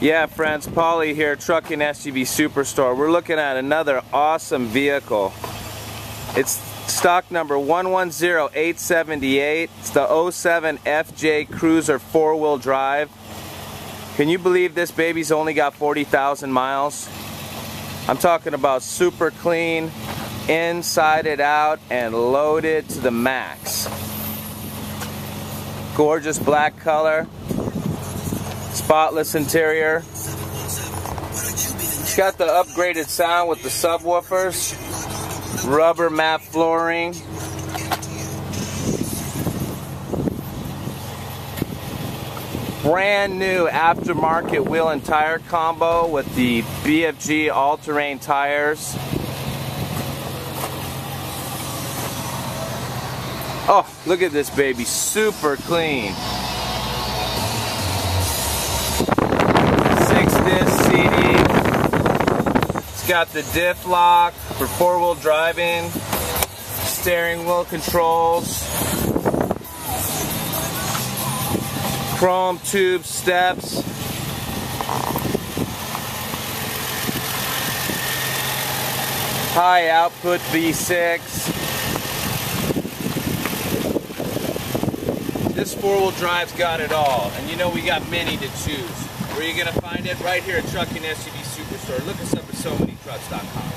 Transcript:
Yeah, friends, Paulie here, Trucking SUV Superstore. We're looking at another awesome vehicle. It's stock number 110878. It's the 07 FJ Cruiser four-wheel drive. Can you believe this baby's only got 40,000 miles? I'm talking about super clean, inside it out, and loaded to the max. Gorgeous black color spotless interior. It's got the upgraded sound with the subwoofers, rubber mat flooring. Brand new aftermarket wheel and tire combo with the BFG all-terrain tires. Oh, look at this baby, super clean. Got the diff lock for four-wheel driving, steering wheel controls, chrome tube steps, high output V6. This four-wheel drive's got it all, and you know we got many to choose. Where are you going to find it? Right here at Trucking SUV Superstore. Look us up at so many trucks.com.